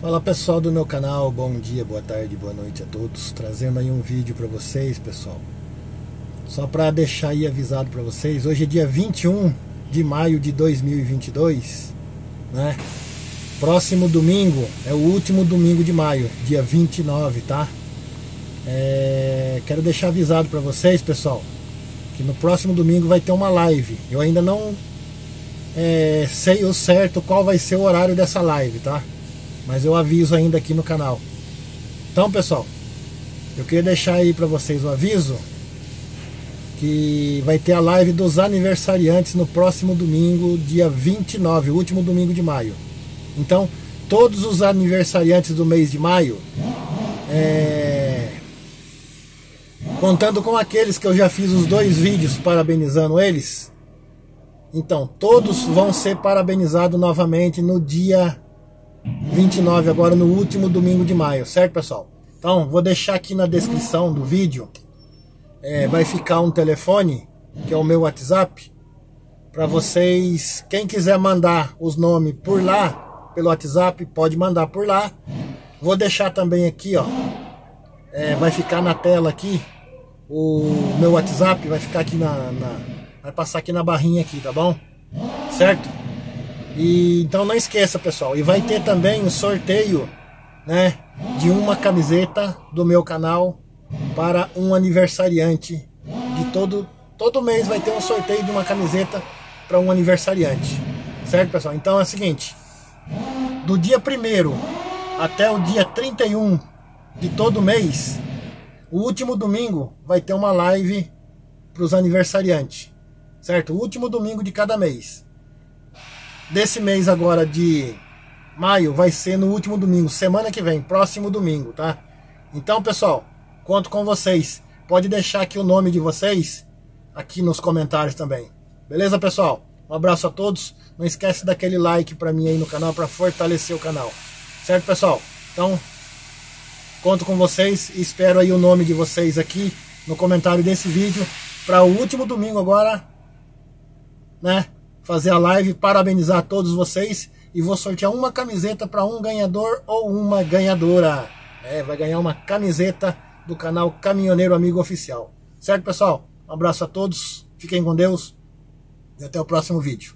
Fala pessoal do meu canal, bom dia, boa tarde, boa noite a todos. Trazendo aí um vídeo para vocês, pessoal. Só para deixar aí avisado para vocês, hoje é dia 21 de maio de 2022, né? Próximo domingo é o último domingo de maio, dia 29, tá? É, quero deixar avisado para vocês, pessoal, que no próximo domingo vai ter uma live. Eu ainda não é, sei o certo qual vai ser o horário dessa live, tá? Mas eu aviso ainda aqui no canal. Então, pessoal, eu queria deixar aí para vocês o aviso que vai ter a live dos aniversariantes no próximo domingo, dia 29, o último domingo de maio. Então, todos os aniversariantes do mês de maio, é, contando com aqueles que eu já fiz os dois vídeos parabenizando eles, então, todos vão ser parabenizados novamente no dia 29, agora no último domingo de maio, certo, pessoal? Então, vou deixar aqui na descrição do vídeo, é, vai ficar um telefone, que é o meu WhatsApp, para vocês, quem quiser mandar os nomes por lá, pelo WhatsApp, pode mandar por lá. Vou deixar também aqui, ó, é, vai ficar na tela aqui, o meu WhatsApp vai ficar aqui na, na Vai passar aqui na barrinha aqui, tá bom? Certo? E então não esqueça, pessoal. E vai ter também um sorteio, né, de uma camiseta do meu canal para um aniversariante de todo todo mês vai ter um sorteio de uma camiseta para um aniversariante. Certo, pessoal? Então é o seguinte, do dia 1 até o dia 31 de todo mês, o último domingo vai ter uma live para os aniversariantes certo? O último domingo de cada mês. Desse mês agora de maio vai ser no último domingo, semana que vem, próximo domingo, tá? Então, pessoal, conto com vocês. Pode deixar aqui o nome de vocês aqui nos comentários também. Beleza, pessoal? Um abraço a todos. Não esquece daquele like para mim aí no canal para fortalecer o canal. Certo, pessoal? Então, conto com vocês e espero aí o nome de vocês aqui no comentário desse vídeo para o último domingo agora né? Fazer a live, parabenizar todos vocês e vou sortear uma camiseta para um ganhador ou uma ganhadora. É, vai ganhar uma camiseta do canal Caminhoneiro Amigo Oficial. Certo, pessoal? Um abraço a todos, fiquem com Deus e até o próximo vídeo.